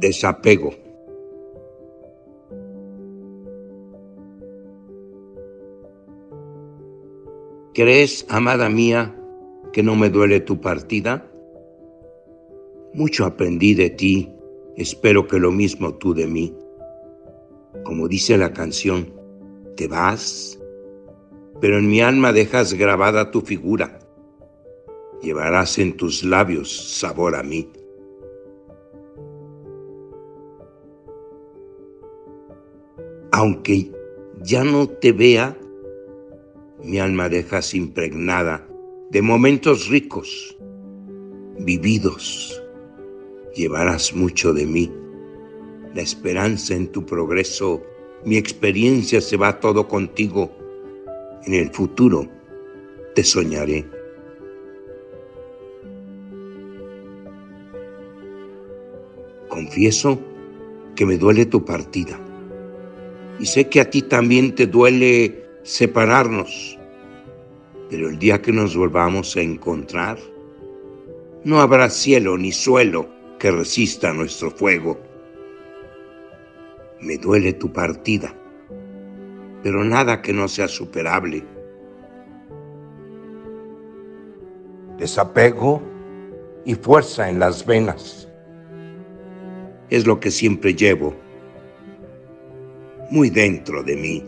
Desapego. ¿Crees, amada mía, que no me duele tu partida? Mucho aprendí de ti, espero que lo mismo tú de mí. Como dice la canción, te vas, pero en mi alma dejas grabada tu figura. Llevarás en tus labios sabor a mí. Aunque ya no te vea, mi alma dejas impregnada de momentos ricos, vividos. Llevarás mucho de mí. La esperanza en tu progreso, mi experiencia se va todo contigo. En el futuro te soñaré. Confieso que me duele tu partida y sé que a ti también te duele separarnos, pero el día que nos volvamos a encontrar, no habrá cielo ni suelo que resista nuestro fuego. Me duele tu partida, pero nada que no sea superable. Desapego y fuerza en las venas. Es lo que siempre llevo muy dentro de mí.